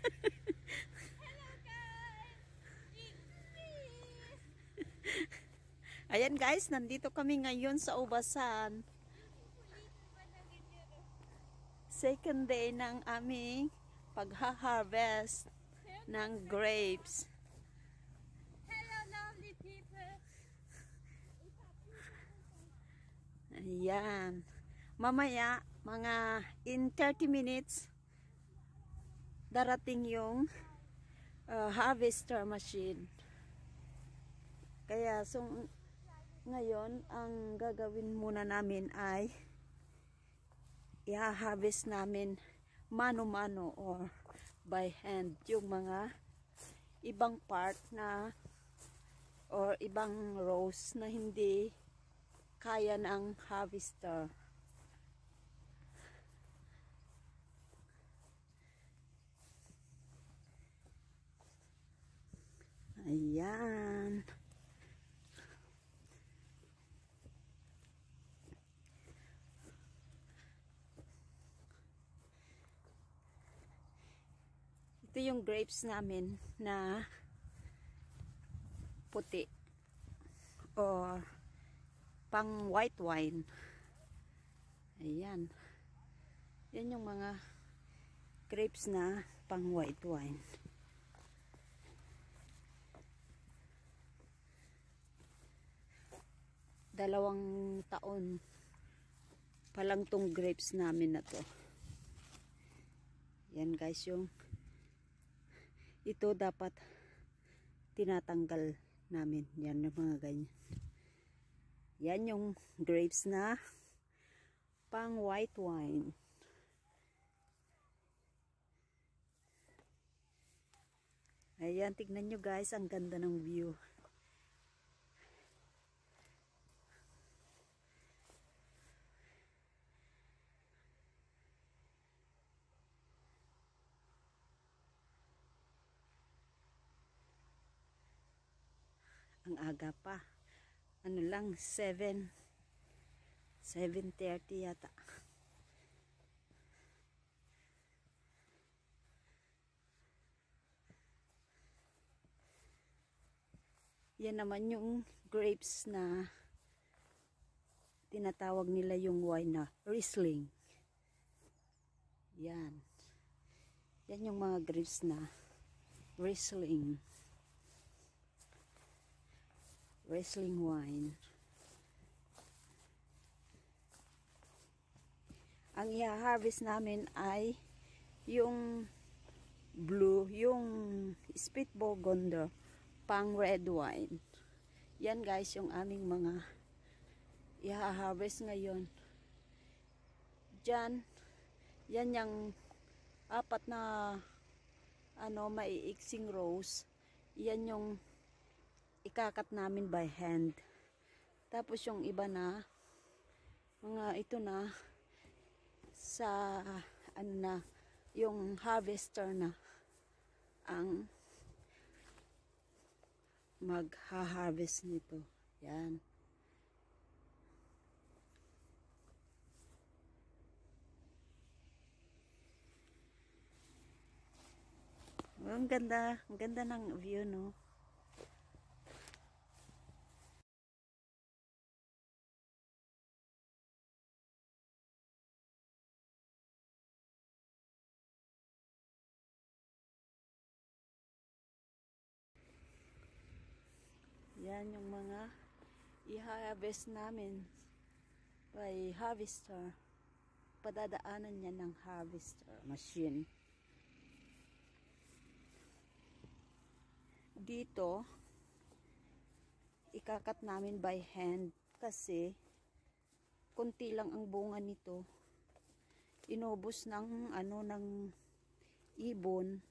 Ayan guys, nandito kami ngayon sa Ubasan. Second day ng aming pagha-harvest ng grapes. Hello, lovely people. Ayan. Mamaya, mga in 30 minutes, darating yung uh, harvester machine. Kaya, so, ngayon, ang gagawin muna namin ay i-harvest namin mano-mano or by hand yung mga ibang part na or ibang rows na hindi kaya ng harvester. Ayan. Ito yung grapes namin na puti or pang white wine. Ayan. Yan yung mga grapes na pang white wine. Dalawang taon pa lang tong grapes namin na to. Yan guys yung ito dapat tinatanggal namin. Yan yung mga ganyan. Yan yung grapes na pang white wine. Ayan, tignan nyo guys, ang ganda ng view. Ang aga pa. Ano lang, 7 7.30 yata. Yan naman yung grapes na tinatawag nila yung wine na Riesling. Yan. Yan yung mga grapes na Riesling. Riesling wine. Ang i-harvest namin ay yung blue, yung spit burgunder pang red wine. Yan guys yung aming mga i-harvest ngayon. Diyan, yan yung apat na ano, maiiksing rows. Yan yung ikakat namin by hand. Tapos yung iba na, mga ito na, sa, ano na, yung harvester na, ang magha-harvest nito. Yan. Ang ganda, ang ganda ng view, no? Yan yung mga i-harvest namin by harvester. Padadaanan niya ng harvester machine. Dito, ikakat namin by hand kasi kunti lang ang bunga nito. Inubos ng ano ng ibon.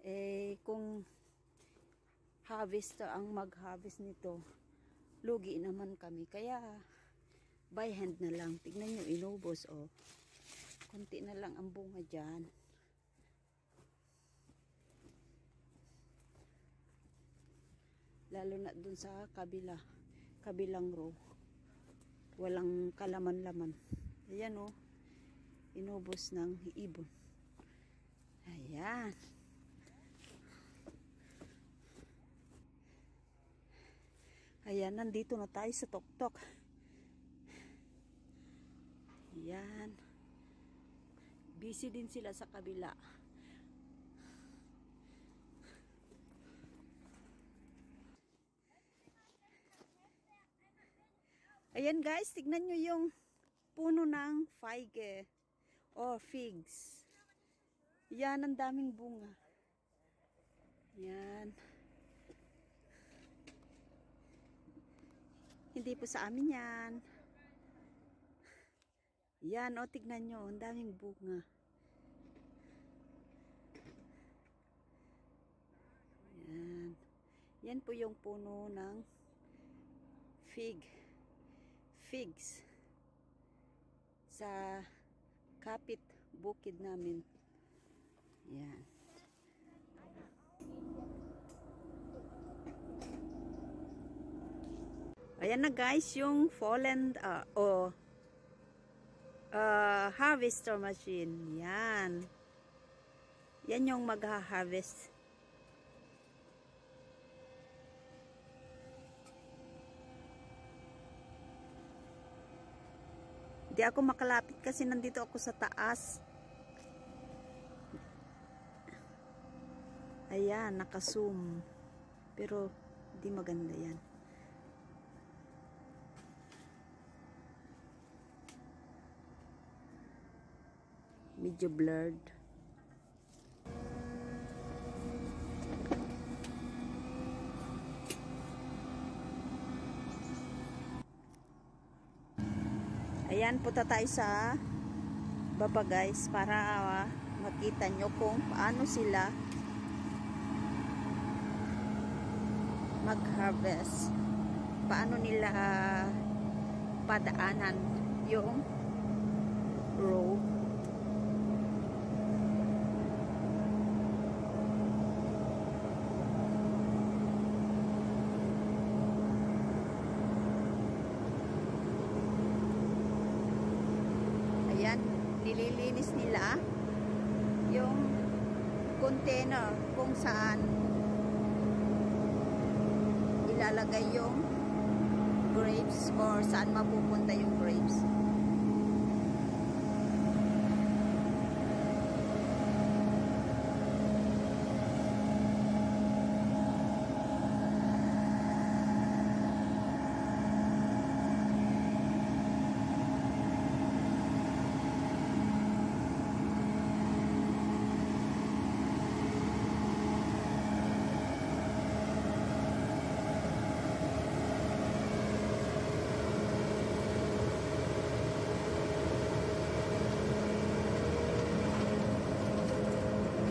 Eh kung harvester ang mag-harvest nito, lugi naman kami. Kaya, by hand na lang. Tignan nyo, inubos, oh. Kunti na lang ang bunga dyan. Lalo na dun sa kabila, kabilang row. Walang kalaman-laman. Ayan, oh. Inubos ng ibon. Ayan. Ayan, nandito na tayo sa tuktok. Ayan. Busy din sila sa kabila. Ayan guys, tignan nyo yung puno ng fige or figs. Yan, ang daming bunga. Yan. Hindi po sa amin yan. Yan, o, tignan nyo, ang daming bunga. Yan. Yan po yung puno ng fig. Figs. Sa kapit bukid namin. Yan. Ayan na guys, yung fallen uh, o uh, harvester machine. Yan. Yan yung magha-harvest. Hindi ako makalapit kasi nandito ako sa taas. Ayan, naka-zoom. Pero, di maganda yan. Medyo blurred. Ayan, punta tayo sa baba guys para uh, makita nyo kung paano sila mag-harvest. Paano nila uh, padaanan yung row. Ayan, nililinis nila yung container kung saan ilalagay yung grapes or saan mapupunta yung grapes.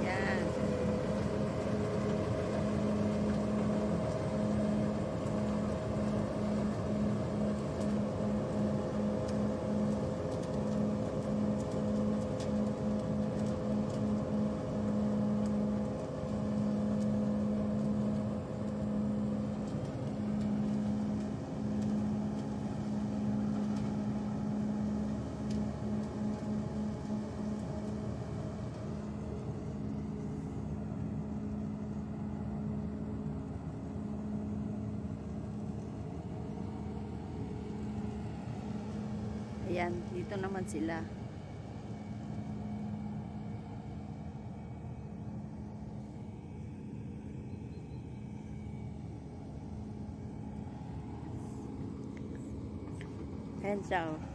Yan. Ayan, dito naman sila. Ayan siya.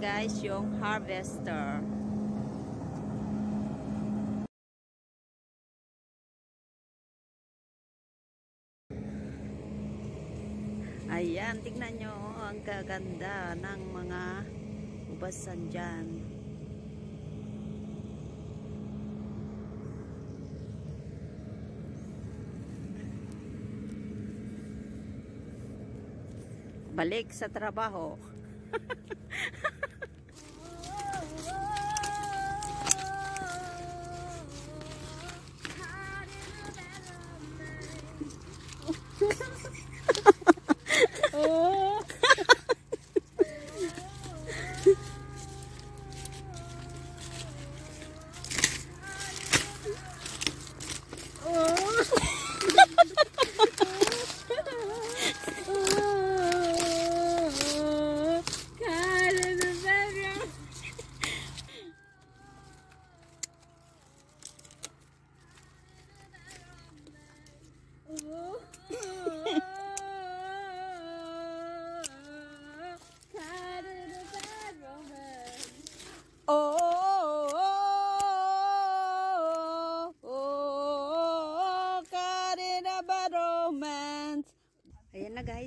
Guys, yung harvester. Ayan, tignan nyo ang kaganda ng mga ubasan dyan. Balik sa trabaho.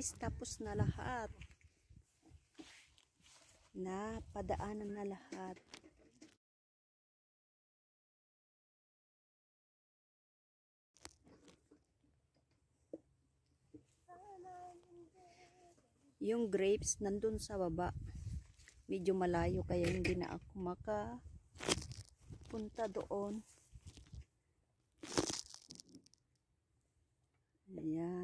guys, tapos na lahat. Na, padaanan na lahat. Yung grapes nandun sa baba medyo malayo kaya hindi na ako maka punta doon ayan